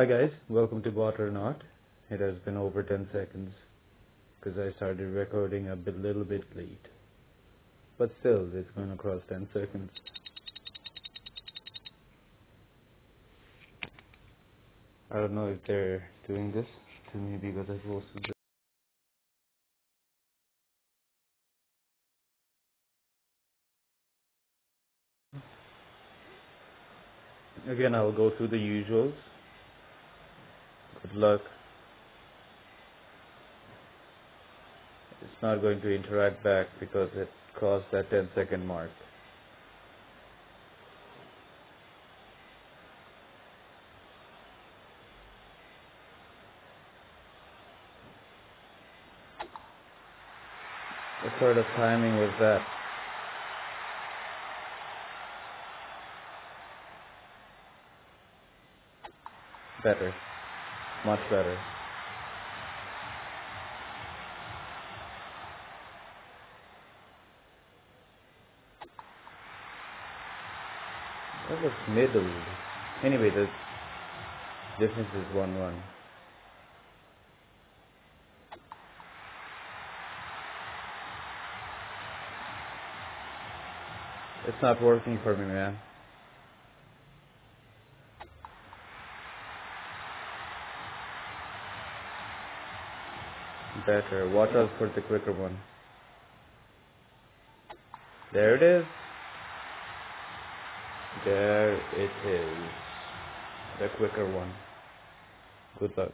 Hi guys, welcome to Bot or Not. It has been over 10 seconds because I started recording a bit, little bit late. But still, it's going to cross 10 seconds. I don't know if they're doing this to me because I posted this. Again, I'll go through the usuals. Luck. It's not going to interact back because it crossed that 10 second mark. What sort of timing was that? Better. Much better. That was middle. Anyway, the difference is 1 1. It's not working for me, man. Better. Watch out for the quicker one. There it is. There it is. The quicker one. Good luck.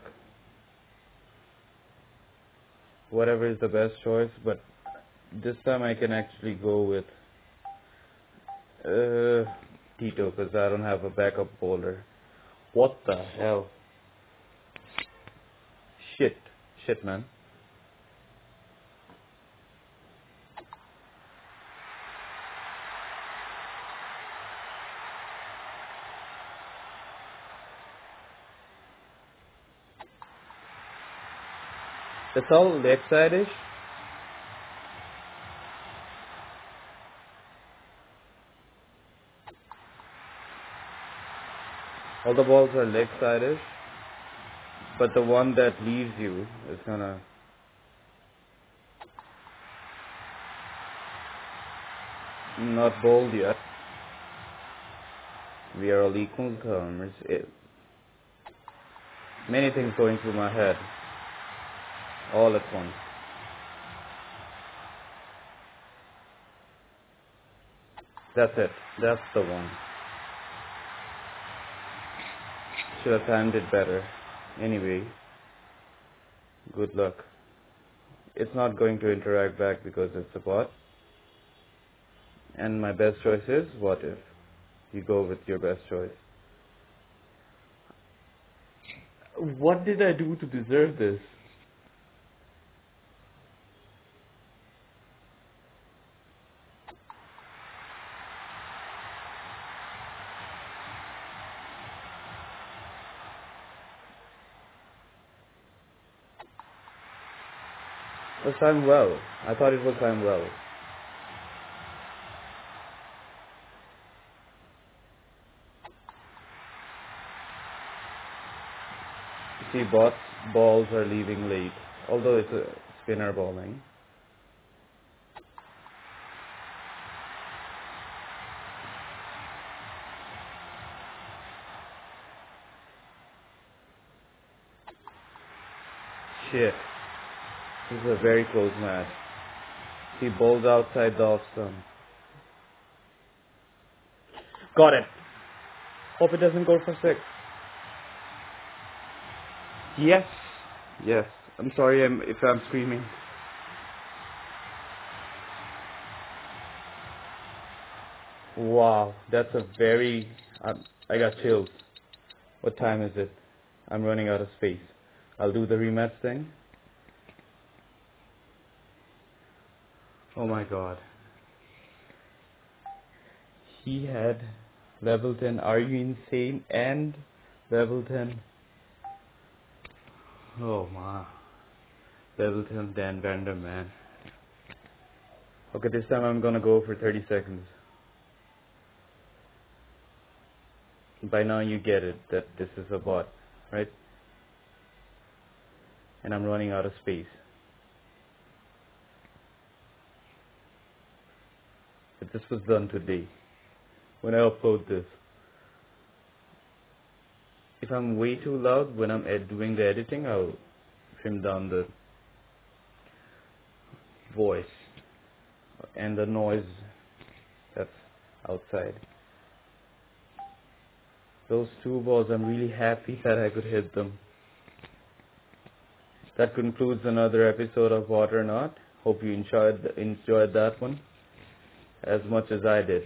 Whatever is the best choice, but this time I can actually go with uh, Tito because I don't have a backup bowler. What the hell? Shit. Shit, man. That's all left side-ish. All the balls are leg side-ish. But the one that leaves you is gonna not bowled yet. We are all equal. It, many things going through my head all at once. That's it. That's the one. Should have timed it better. Anyway, good luck. It's not going to interact back because it's a bot. And my best choice is what if? You go with your best choice. What did I do to deserve this? Was timed well. I thought it was timed well. See, both balls are leaving late, although it's a spinner bowling. Shit. This is a very close match. He bowls outside the off stump. Got it. Hope it doesn't go for six. Yes. Yes. I'm sorry I'm, if I'm screaming. Wow, that's a very. Um, I got chills. What time is it? I'm running out of space. I'll do the rematch thing. Oh my god. He had level 10. Are you insane? And level 10. Oh my. Level 10 Dan Vander, man. Okay, this time I'm gonna go for 30 seconds. By now you get it that this is a bot. right? And I'm running out of space. If this was done today, when I upload this, if I'm way too loud when I'm doing the editing, I'll trim down the voice and the noise that's outside. Those two balls, I'm really happy that I could hit them. That concludes another episode of Bot or Not. Hope you enjoyed enjoyed that one as much as I did.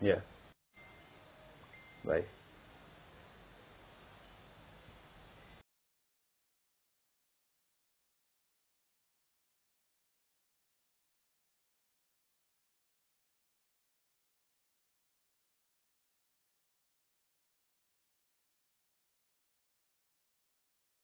Yeah. Bye.